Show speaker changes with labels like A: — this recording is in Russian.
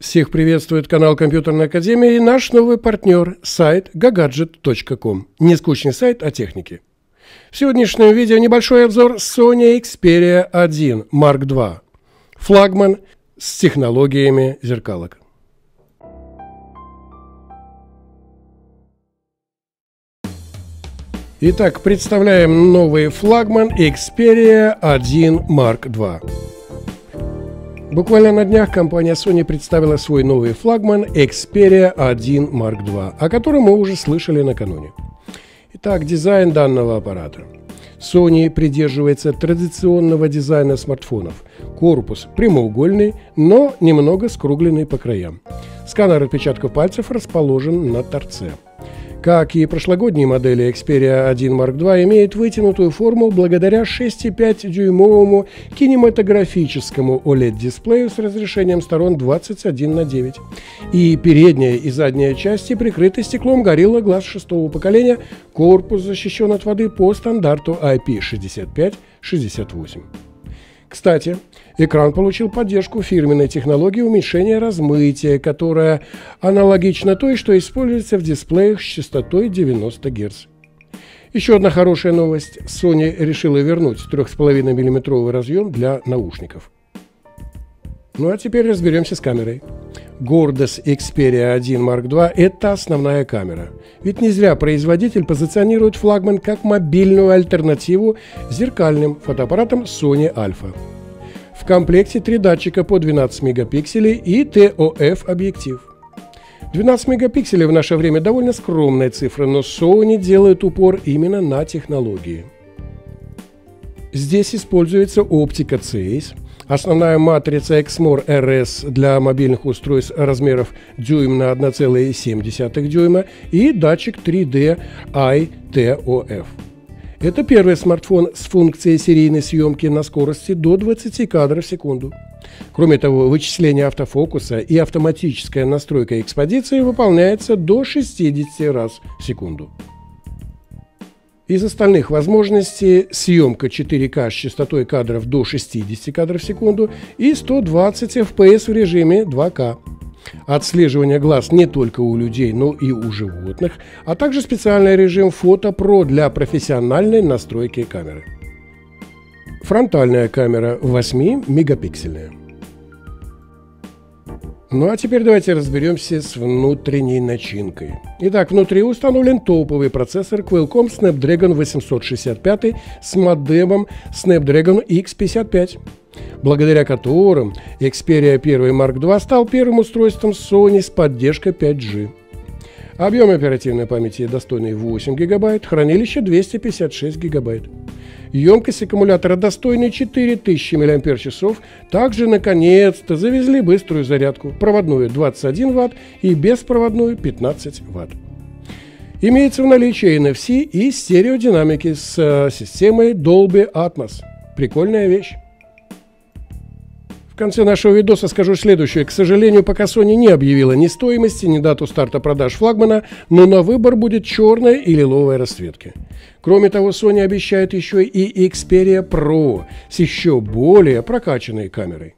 A: Всех приветствует канал Компьютерной Академии и наш новый партнер – сайт gagadget.com. Не скучный сайт о технике. В сегодняшнем видео небольшой обзор Sony Xperia 1 Mark II. Флагман с технологиями зеркалок. Итак, представляем новый флагман Xperia 1 Mark II. Буквально на днях компания Sony представила свой новый флагман Xperia 1 Mark II, о котором мы уже слышали накануне. Итак, дизайн данного аппарата. Sony придерживается традиционного дизайна смартфонов. Корпус прямоугольный, но немного скругленный по краям. Сканер отпечатков пальцев расположен на торце. Как и прошлогодние модели Xperia 1 Mark II, имеет вытянутую форму благодаря 6,5-дюймовому кинематографическому OLED-дисплею с разрешением сторон 21 на 9. И передняя и задняя части прикрыты стеклом Gorilla Glass шестого поколения, корпус защищен от воды по стандарту IP65-68. Кстати, экран получил поддержку фирменной технологии уменьшения размытия, которая аналогична той, что используется в дисплеях с частотой 90 Гц. Еще одна хорошая новость. Sony решила вернуть 3,5 мм разъем для наушников. Ну а теперь разберемся с камерой. Гордость Xperia 1 Mark II – это основная камера. Ведь не зря производитель позиционирует флагман как мобильную альтернативу зеркальным фотоаппаратам Sony Alpha. В комплекте три датчика по 12 мегапикселей и TOF объектив. 12 мегапикселей в наше время довольно скромная цифра, но Sony делает упор именно на технологии. Здесь используется оптика CASE – Основная матрица Exmor RS для мобильных устройств размеров дюйм на 1,7 дюйма и датчик 3D ITOF. Это первый смартфон с функцией серийной съемки на скорости до 20 кадров в секунду. Кроме того, вычисление автофокуса и автоматическая настройка экспозиции выполняется до 60 раз в секунду. Из остальных возможностей съемка 4К с частотой кадров до 60 кадров в секунду и 120 FPS в режиме 2К. Отслеживание глаз не только у людей, но и у животных, а также специальный режим фото Pro для профессиональной настройки камеры. Фронтальная камера 8 мегапиксельная. Ну а теперь давайте разберемся с внутренней начинкой. Итак, внутри установлен топовый процессор Qualcomm Snapdragon 865 с модемом Snapdragon X55, благодаря которым Xperia 1 Mark II стал первым устройством Sony с поддержкой 5G. Объем оперативной памяти достойный 8 ГБ, хранилище 256 ГБ. Емкость аккумулятора достойная 4000 мАч. Также, наконец-то, завезли быструю зарядку. Проводную 21 Вт и беспроводную 15 Вт. Имеется в наличии NFC и стереодинамики с э, системой Dolby Atmos. Прикольная вещь. В конце нашего видоса скажу следующее. К сожалению, пока Sony не объявила ни стоимости, ни дату старта продаж флагмана, но на выбор будет черная и лиловая расцветки. Кроме того, Sony обещает еще и Xperia Pro с еще более прокачанной камерой.